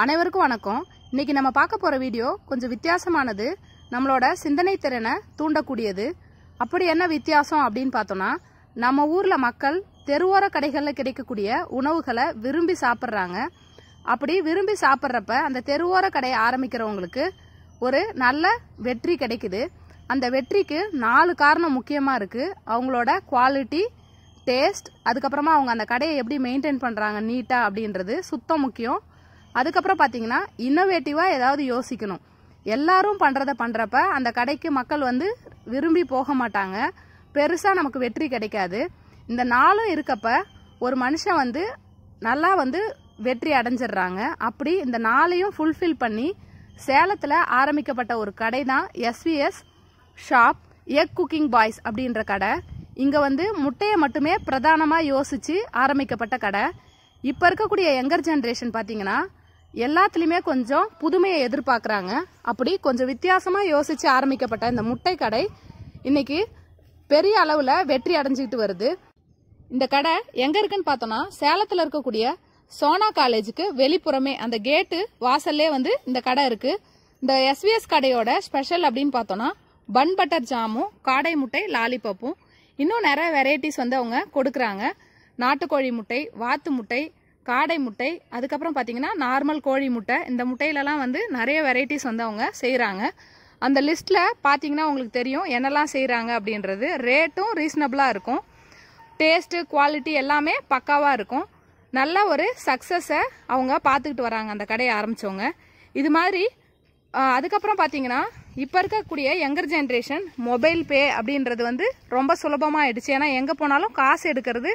அனைவருக்கும் வணக்கம். இன்னைக்கு நம்ம பார்க்க போற வீடியோ கொஞ்சம் வித்தியாசமானது. நம்மளோட சிந்தனை திறனை தூண்டக்கூடியது. அப்படி என்ன வித்தியாசம் அப்படின்னு பார்த்தோம்னா நம்ம ஊர்ல மக்கள் தெருவோர கடைகளில் கிடைக்கக்கூடிய உணவுகளை விரும்பி சாப்பிட்றாங்க. அப்படி விரும்பி சாப்பிட்றப்ப அந்த தெருவோர கடையை ஆரம்பிக்கிறவங்களுக்கு ஒரு நல்ல வெற்றி கிடைக்குது. அந்த வெற்றிக்கு நாலு காரணம் முக்கியமாக இருக்குது அவங்களோட குவாலிட்டி டேஸ்ட் அதுக்கப்புறமா அவங்க அந்த கடையை எப்படி மெயின்டைன் பண்ணுறாங்க நீட்டாக அப்படின்றது சுத்தம் முக்கியம். அதுக்கப்புறம் பார்த்தீங்கன்னா இன்னோவேட்டிவாக ஏதாவது யோசிக்கணும். எல்லாரும் பண்ணுறத பண்ணுறப்ப அந்த கடைக்கு மக்கள் வந்து விரும்பி போக மாட்டாங்க. பெருசாக நமக்கு வெற்றி கிடைக்காது. இந்த நாளும் இருக்கப்ப ஒரு மனுஷன் வந்து நல்லா வந்து வெற்றி அடைஞ்சிடுறாங்க. அப்படி இந்த நாளையும் ஃபுல்ஃபில் பண்ணி சேலத்தில் ஆரம்பிக்கப்பட்ட ஒரு கடை தான் SVS shop egg cooking boys அப்படின்ற கடை. இங்கே வந்து முட்டையை மட்டுமே பிரதானமாக யோசித்து ஆரம்பிக்கப்பட்ட கடை. இப்போ இருக்கக்கூடிய யங்கர் ஜென்ரேஷன் பார்த்தீங்கன்னா எல்லாத்துலேயுமே கொஞ்சம் புதுமையை எதிர்பார்க்குறாங்க. அப்படி கொஞ்சம் வித்தியாசமாக யோசித்து ஆரம்பிக்கப்பட்ட இந்த முட்டை கடை இன்னைக்கு பெரிய அளவில் வெற்றி அடைஞ்சிக்கிட்டு வருது. இந்த கடை எங்கே இருக்குன்னு பார்த்தோன்னா சேலத்தில் இருக்கக்கூடிய சோனா காலேஜுக்கு வெளிப்புறமே அந்த கேட்டு வாசல்லே வந்து இந்த கடை இருக்குது இந்த எஸ்விஎஸ் கடையோட ஸ்பெஷல் அப்படின்னு பார்த்தோன்னா பன் பட்டர் ஜாமும் காடை முட்டை லாலிபப்பும். இன்னும் நிறைய வெரைட்டிஸ் வந்து அவங்க கொடுக்குறாங்க. நாட்டுக்கோழி முட்டை வாத்து முட்டை காடை முட்டை அதுக்கப்புறம் பார்த்தீங்கன்னா நார்மல் கோழி முட்டை. இந்த முட்டையிலலாம் வந்து நிறைய வெரைட்டிஸ் வந்து அவங்க செய்கிறாங்க அந்த லிஸ்ட்டில் பார்த்தீங்கன்னா உங்களுக்கு தெரியும் என்னெல்லாம் செய்கிறாங்க அப்படின்றது. ரேட்டும் ரீசனபிளாக இருக்கும். டேஸ்ட்டு குவாலிட்டி எல்லாமே பக்காவாக இருக்கும். நல்ல ஒரு சக்ஸஸை அவங்க பார்த்துக்கிட்டு வராங்க அந்த கடையை ஆரம்பித்தவங்க இது மாதிரி அதுக்கப்புறம் பார்த்தீங்கன்னா இப்போ இருக்கக்கூடிய யங்கர் ஜென்ரேஷன் மொபைல் பே அப்படின்றது வந்து ரொம்ப சுலபமாக ஆயிடுச்சு ஏன்னா எங்கே போனாலும் காசு எடுக்கிறது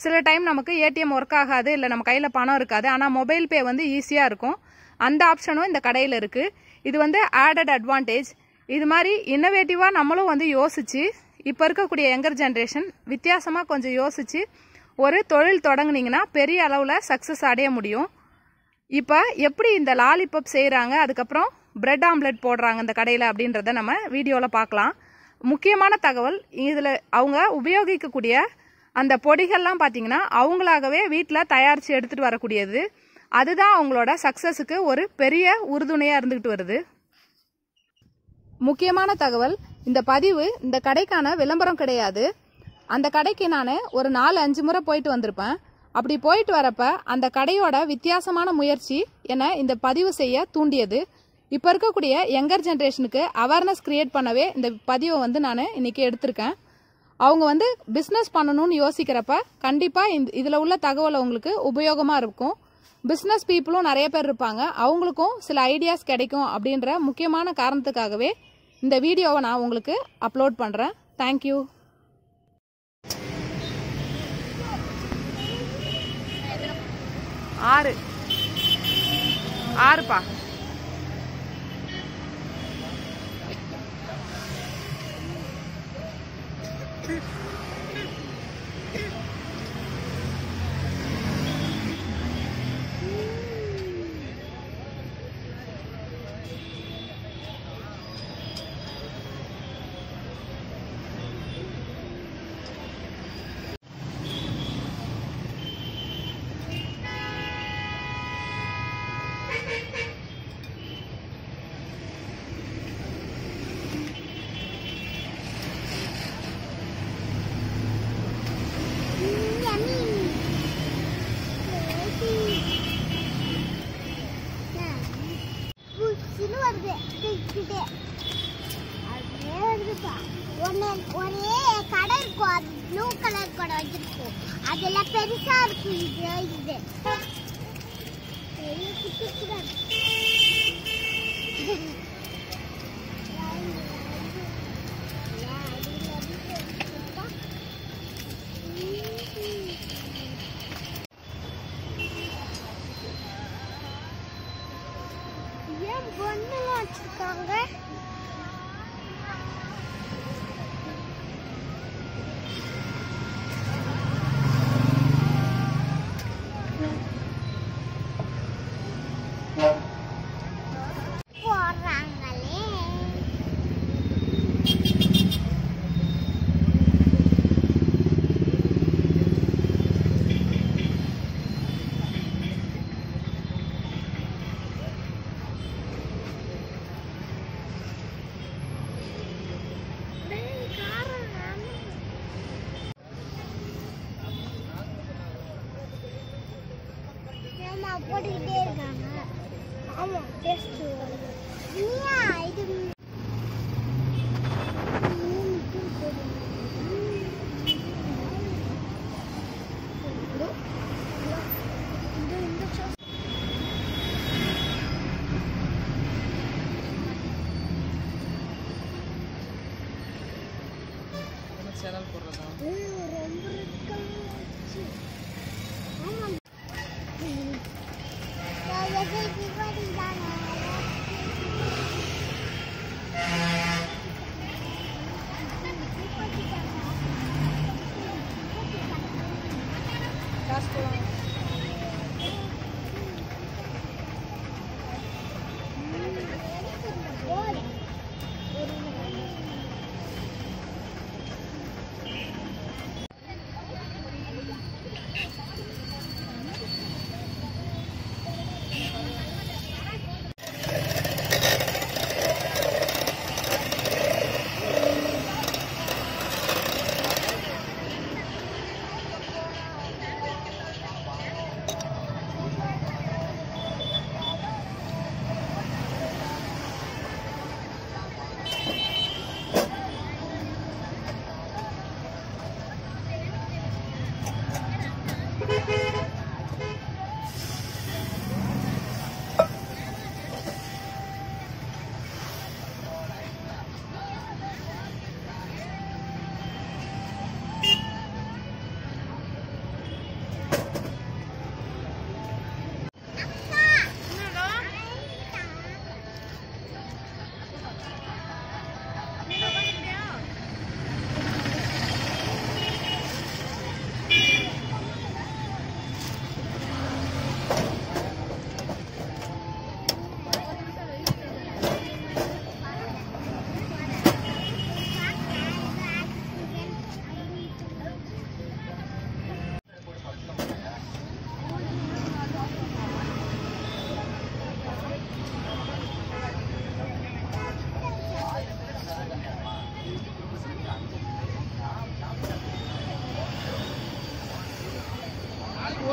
சில டைம் நமக்கு ஏடிஎம் ஒர்க் ஆகாது இல்லை நம்ம கையில் பணம் இருக்காது. ஆனால் மொபைல் பே வந்து ஈஸியாக இருக்கும். அந்த ஆப்ஷனும் இந்த கடையில் இருக்குது இது வந்து ஆடட் அட்வான்டேஜ் இது மாதிரி இன்னோவேட்டிவாக நம்மளும் வந்து யோசித்து இப்போ இருக்கக்கூடிய யங்கர் ஜென்ரேஷன் வித்தியாசமாக கொஞ்சம் யோசித்து ஒரு தொழில் தொடங்குனீங்கன்னா பெரிய அளவில் சக்ஸஸ் அடைய முடியும். இப்போ எப்படி இந்த லாலிபப் செய்கிறாங்க அதுக்கப்புறம் பிரெட் ஆம்லெட் போடுறாங்க இந்த கடையில் அப்படின்றத நம்ம வீடியோவில் பார்க்கலாம். முக்கியமான தகவல் இதில் அவங்க உபயோகிக்கக்கூடிய அந்த பொடிகள்லாம் பார்த்தீங்கன்னா அவங்களாகவே வீட்டில் தயாரித்து எடுத்துகிட்டு வரக்கூடியது. அதுதான் அவங்களோட சக்ஸஸுக்கு ஒரு பெரிய உறுதுணையாக இருந்துக்கிட்டு வருது. முக்கியமான தகவல் இந்த பதிவு இந்த கடைக்கான விளம்பரம் கிடையாது. அந்த கடைக்கு நான் ஒரு நாலு அஞ்சு முறை போயிட்டு வந்திருப்பேன். அப்படி போயிட்டு வரப்ப அந்த கடையோட வித்தியாசமான முயற்சி என்னை இந்த பதிவு செய்ய தூண்டியது. இப்போ இருக்கக்கூடிய யங்கர் ஜென்ரேஷனுக்கு அவேர்னஸ் கிரியேட் பண்ணவே இந்த பதிவை வந்து நான் இன்னைக்கு எடுத்திருக்கேன். அவங்க வந்து பிஸ்னஸ் பண்ணணும்னு யோசிக்கிறப்ப கண்டிப்பாக இந்த இதில் உள்ள தகவல் அவங்களுக்கு உபயோகமாக இருக்கும். பிஸ்னஸ் பீப்புளும் நிறைய பேர் இருப்பாங்க. அவங்களுக்கும் சில ஐடியாஸ் கிடைக்கும் அப்படின்ற முக்கியமான காரணத்துக்காகவே இந்த வீடியோவை நான் உங்களுக்கு அப்லோட் பண்ணுறேன் தேங்க்யூ ஆறு. ஆறுப்பா. Tschüss. அதுல பெருசா இருக்கு இது இது பெரிய குட்டி குட்டியா போட்டுக்கிட்டே இருக்காங்க ஆமா டேஸ்ட் இல்லையா இது